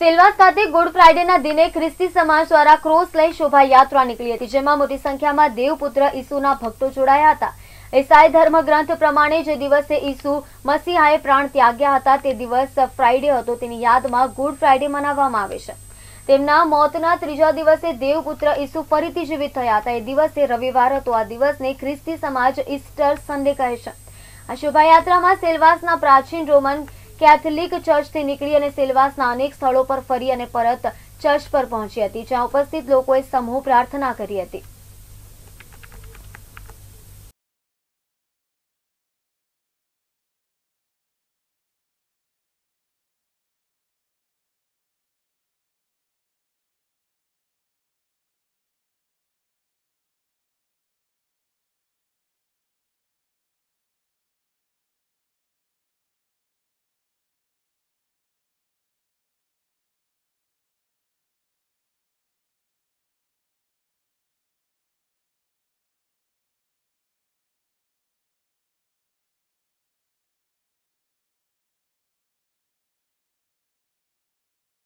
સેલવાસ ખાતે ગુડ ફ્રાઇડેના દિને ખ્રિસ્તી સમાજ દ્વારા ક્રોસ લઈ શોભાયાત્રા નીકળી હતી, જેમાં મોટી સંખ્યામાં દેવપુત્ર ઈસુના ભક્તો જોડાયા હતા. ઈસાઈ ધર્મગ્રંથ પ્રમાણે જે દિવસે ઈસુ મસીહાએ પ્રાણ ત્યાગ્યા હતા, તે દિવસ ફ્રાઇડે હતો. તેની યાદમાં ગુડ ફ્રાઇડે મનાવવામાં આવે છે. તેમના મોતના ત્રીજા દિવસે દેવપુત્ર ઈસુ ફરીથી જીવિત થયા હતા. એ દિવસે રવિવાર હતો. આ દિવસને ખ્રિસ્તી સમાજ ઈસ્ટર સન્ડે કહે છે. આ શોભાયાત્રામાં સેલવાસના પ્રાચીન રોમન કેથલિક ચર્ચથી નીકળી અને સેલવાસના અનેક સ્થળો પર ફરી અને પરત ચર્ચ પર પહોંચી હતી, જ્યાં ઉપસ્થિત લોકોએ સમૂહ પ્રાર્થના કરી હતી.